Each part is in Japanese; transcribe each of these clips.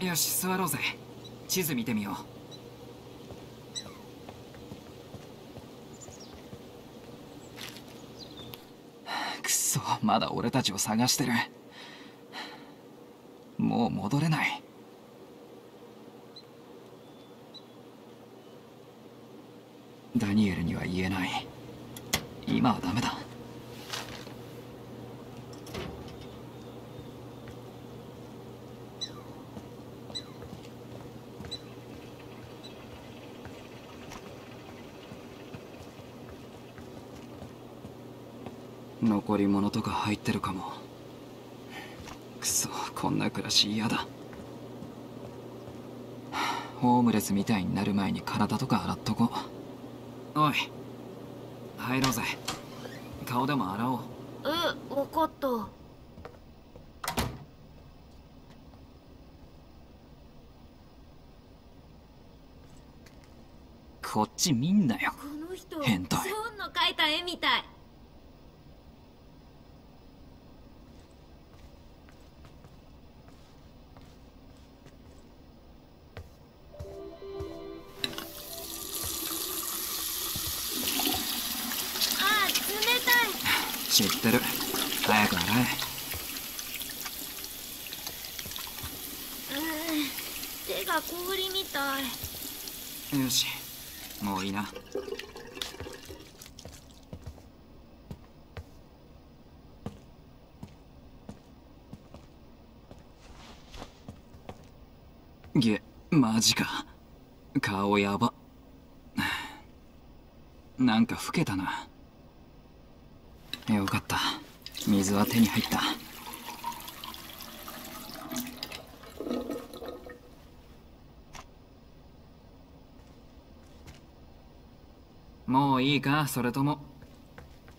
よし座ろうぜ。地図見てみよう。くそまだ俺たちを探してる。もう戻れない。ダニエルには言えない。今はダメだ。残り物とか入ってるかも。くそこんな暮らし嫌だ。ホームレスみたいになる前に体とか洗っとこう。おい入ろうぜ。顔でも洗おう。え分かった。こっち見んなよ。この人変態。ショーンの描いた絵みたいえよしもういいな。げマジか。顔やば。なんか老けたな。よかった。水は手に入った。いいかそれとも。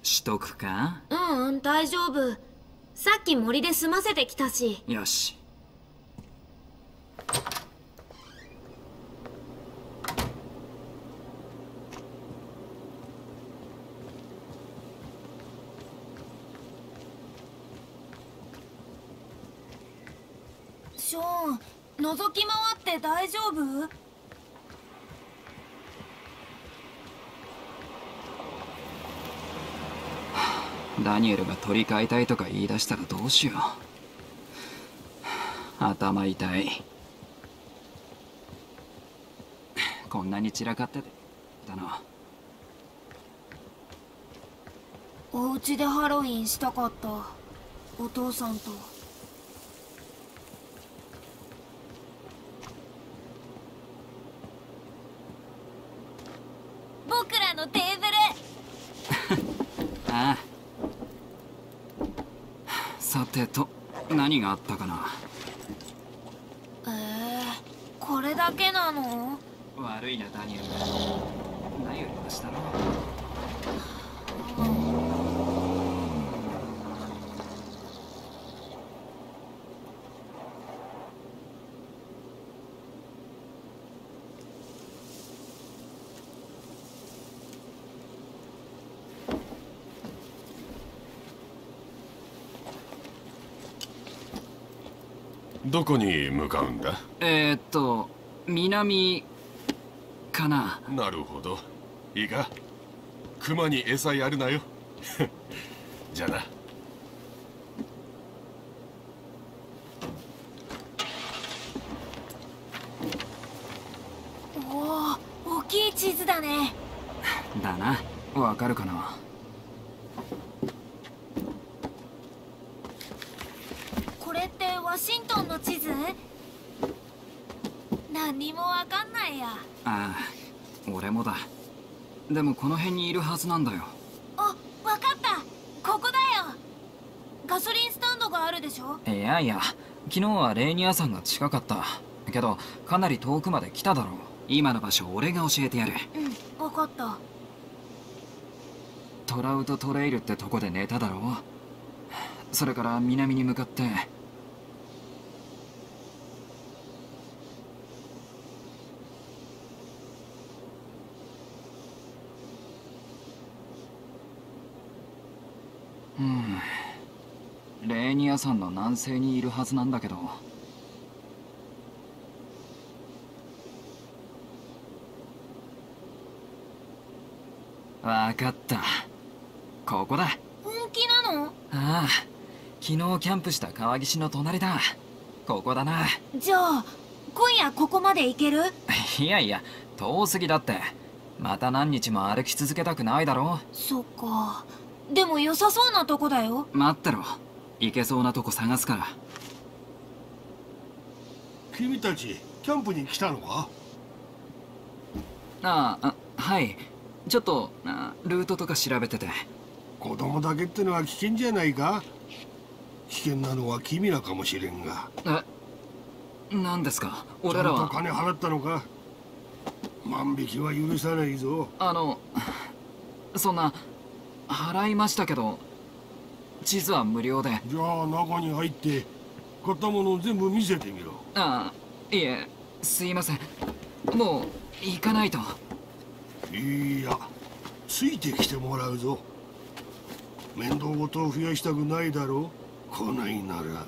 しとくか？うんうん大丈夫。さっき森で済ませてきたし。よし。ショーン覗き回って大丈夫？ダニエルが取り替えたいとか言い出したらどうしよう。頭痛い。こんなに散らかってて。だなお家でハロウィンしたかった。お父さんと僕らのテーブルああさてと何があったかな？えー、これだけなの？悪いなダニエル。何よりましたのどこに向かうんだ？えー、っと南かな。なるほど。いいか？熊に餌やるなよ。じゃあな。おお大きい地図だね。だな。わかるかなこれってワシントンの地図？何にもわかんないや。ああ俺もだ。でもこの辺にいるはずなんだよ。あわかった。ここだよ。ガソリンスタンドがあるでしょ？いやいや昨日はレーニア山が近かった。けどかなり遠くまで来ただろう。今の場所俺が教えてやる。うんわかった。トラウトトレイルってとこで寝ただろう。それから南に向かって山の南西にいるはずなんだけど。分かった。ここだ。本気なの？ああ。昨日キャンプした川岸の隣だ。ここだな。じゃあ今夜ここまで行ける？いやいや遠すぎだって。また何日も歩き続けたくないだろそっか。でも良さそうなとこだよ。待ってろ。行けそうなとこ探すから。君たちキャンプに来たのか？あああはい。ちょっとあルートとか調べてて。子供だけってのは危険じゃないか？危険なのは君らかもしれんが。え何ですか？俺らちゃんとは金払ったのか？万引きは許さないぞ。あのそんな払いましたけど地図は無料で。じゃあ中に入って買ったものを全部見せてみろ。ああいえすいません。もう行かないと。いやついてきてもらうぞ。面倒事を増やしたくないだろう。来ないなら。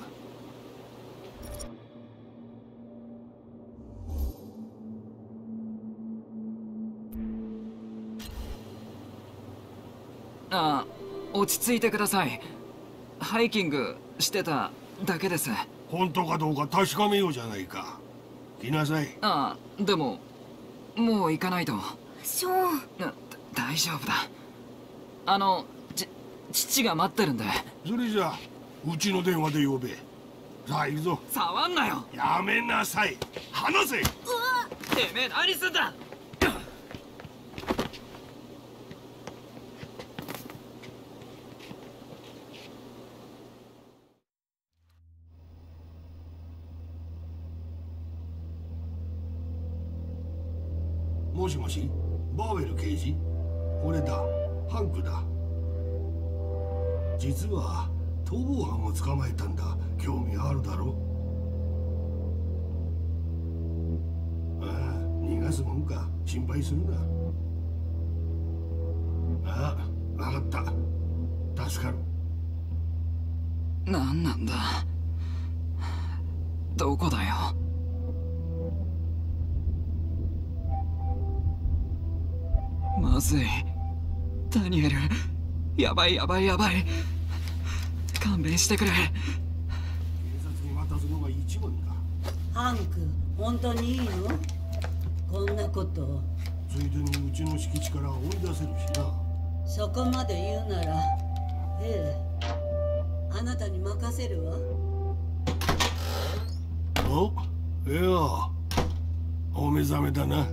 ああ落ち着いてくださいハイキングしてただけです。あ本当かどうか確かめようじゃないか。来なさい。あでももう行かないと。ショーン。な大丈夫だ。あのち父が待ってるんで。それじゃあうちの電話で呼べ。さあ行くぞ。触んなよ。やめなさい。離せ。てめえ何すんだもしもし？バーウェル刑事？俺だ。ハンクだ。実は逃亡犯を捕まえたんだ。興味あるだろ？ああ逃がすもんか。心配するな。ああ分かった。助かる。何なんだ？どこだよ？ずい。ダニエルやばいやばいやばい。勘弁してくれ。警察に渡すのが一番だハンク本当にいいの？こんなこと。ついでにうちの敷地から追い出せるしな。そこまで言うならええ。あなたに任せるわ。おいやお目覚めだな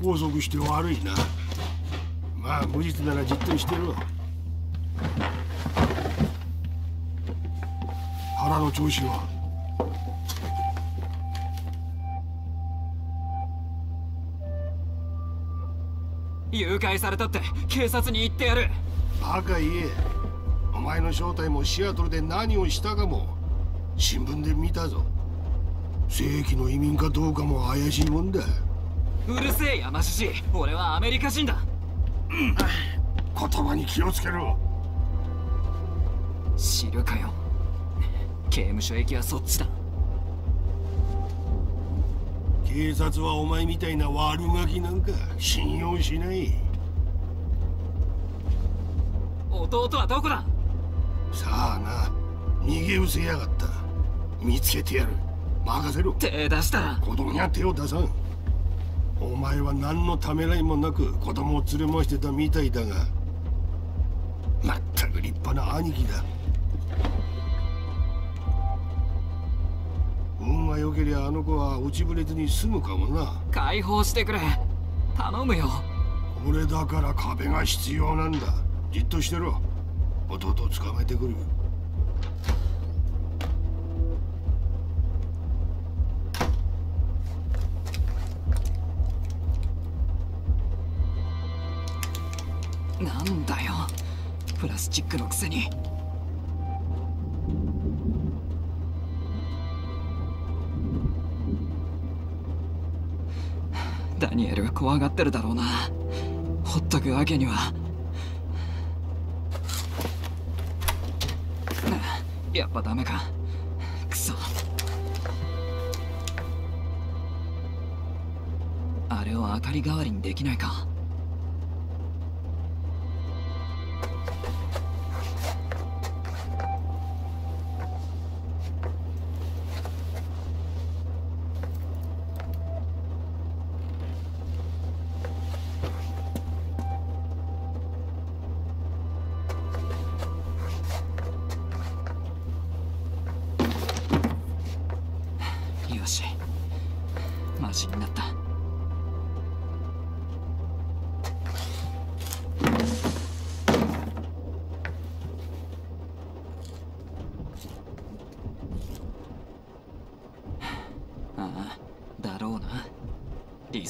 拘束して悪いな。まあ無実ならじっとしてろ。腹の調子は。誘拐されたって警察に言ってやる。バカ言え。お前の正体もシアトルで何をしたかも新聞で見たぞ。正規の移民かどうかも怪しいもんだうるせえ山獅子。俺はアメリカ人だ。言葉に気をつけろ。知るかよ。刑務所行きはそっちだ。警察はお前みたいな悪ガキなんか信用しない。弟はどこだ？さあな。逃げ失せやがった。見つけてやる。任せろ。手出したら。子供には手を出さんお前は何のためらいもなく子供を連れ回してたみたいだがまったく立派な兄貴だ。運が良けりゃあの子は落ちぶれずに済むかもな。解放してくれ。頼むよ。俺だから壁が必要なんだ。じっとしてろ。弟を捕まえてくるなんだよ。プラスチックのくせに。ダニエル怖がってるだろうな。ほっとくわけには。やっぱダメか。クソあれを明かり代わりにできないか。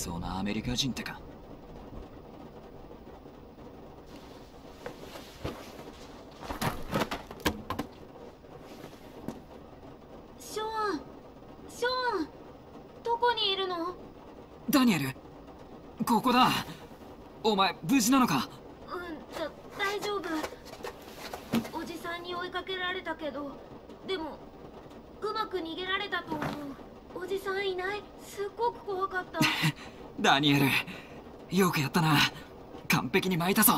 理想のアメリカ人ってか。ショーンショーンどこにいるの？ダニエルここだ。お前無事なのか？うんだ大丈夫。おじさんに追いかけられたけどでもうまく逃げられたと思うおじさんいない？すっごく怖かった。ダニエルよくやったな。完璧に巻いたぞ。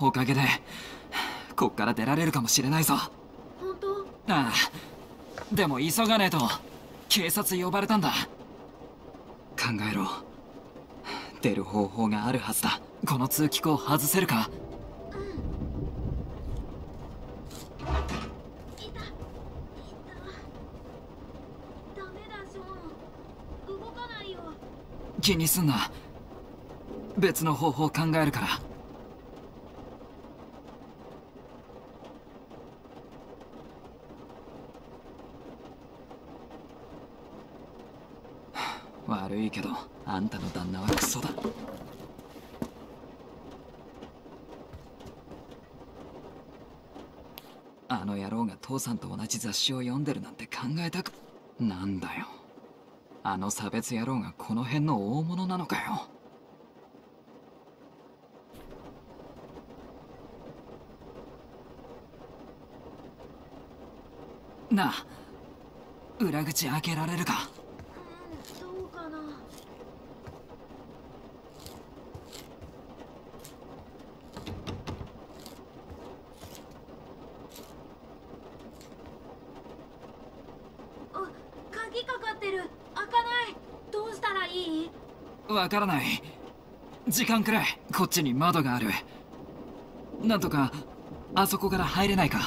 おかげでこっから出られるかもしれないぞ。あ本当？あ。でも急がねえと警察呼ばれたんだ。考えろ。出る方法があるはずだ。この通気口外せるかいたいたダメだショーン動かないよ気にすんな。別の方法考えるから。悪いけどあんたの旦那はクソだ。あの野郎が父さんと同じ雑誌を読んでるなんて考えたくなんだよ。あの差別野郎がこの辺の大物なのかよ。なあ裏口開けられるかうんどうかなあ鍵かかってる開かないどうしたらいいわからない。時間くらい。こっちに窓がある。なんとかあそこから入れないか無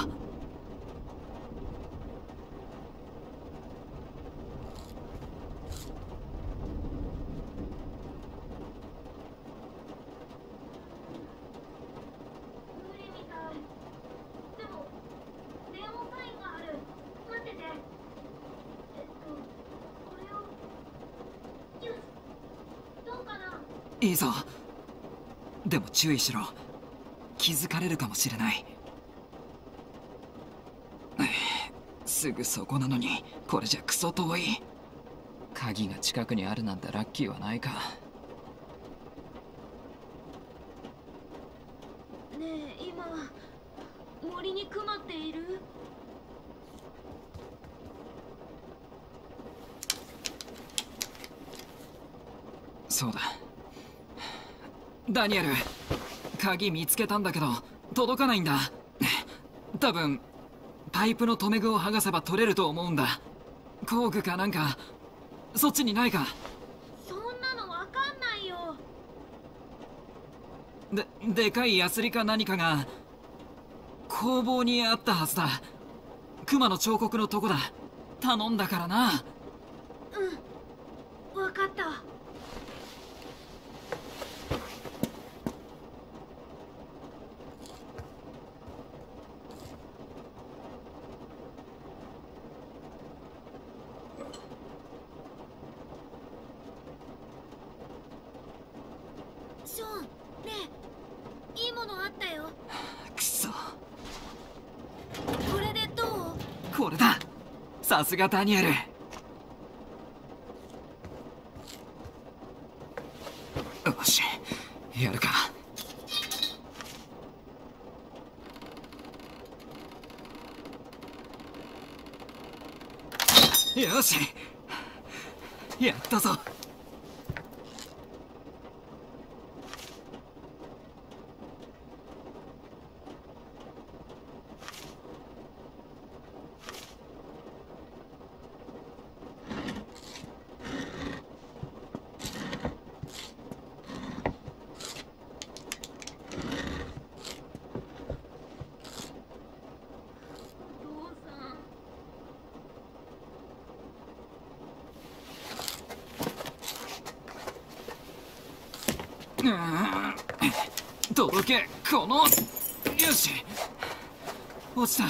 理みたいでも電話サインがある待っててえっとこれをよしどうかないいぞ。でも注意しろ。気づかれるかもしれない。えーすぐそこなのにこれじゃクソ遠い。鍵が近くにあるなんてラッキーはないか。ねえ今森にクマっている？そうだダニエル鍵見つけたんだけど届かないんだ。多分パイプの留め具を剥がせば取れると思うんだ。工具かなんかそっちにないか。そんなのわかんないよ。ででかいヤスリか何かが工房にあったはずだ。熊の彫刻のとこだ。頼んだからな。うん。わかったショーンねえいいものあったよくそこれでどうこれださすがダニエル。よしやるか。よしやったぞお父さんうーん。届けこのよし落ちた。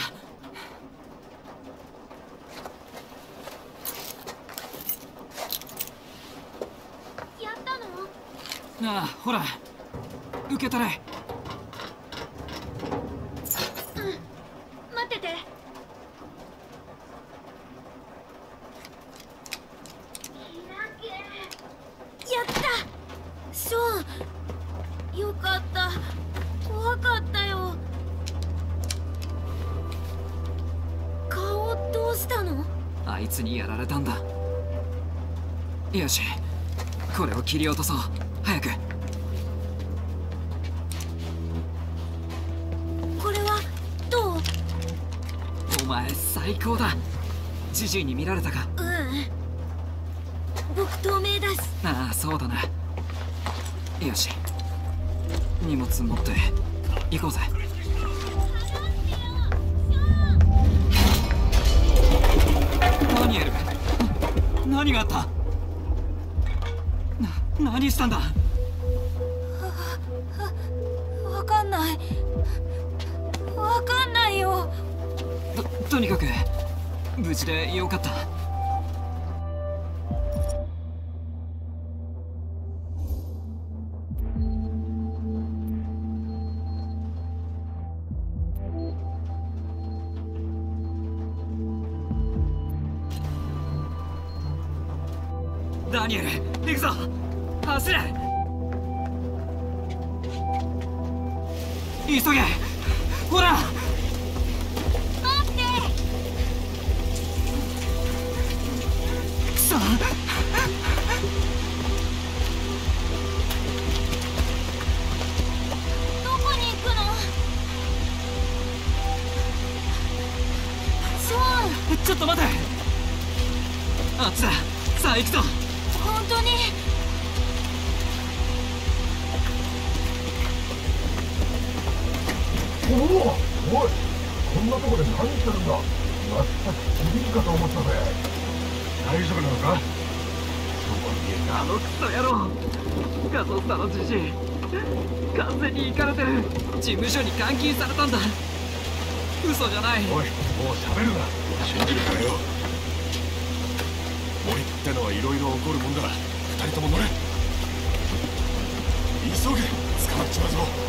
やったの？ああほら。受け取れつにやられたんだ。よしこれを切り落とそう。早く。これはどう？お前最高だ。ジジイに見られたか？うん。僕透明だし。ああそうだな。よし荷物持って行こうぜ何があった？な何したんだ？わかんない。わかんないよ。ととにかく無事でよかったダニエル行くぞ。走れ。急げ。ほら。待って。くそ。どこに行くの？ショーン。ちょっと待て。あっちだ。さあ行くぞ本当に。おおおいこんなとこで何してるんだ。まったくビビるかと思ったぜ。大丈夫なのか？あのクソ野郎。ガソスタのじじい。完全にイかれてる。事務所に監禁されたんだ。嘘じゃない。おいもう喋るな。信じるからよ森ってのはいろいろ起こるもんだ。二人とも乗れ。急げ。捕まっちまうぞ。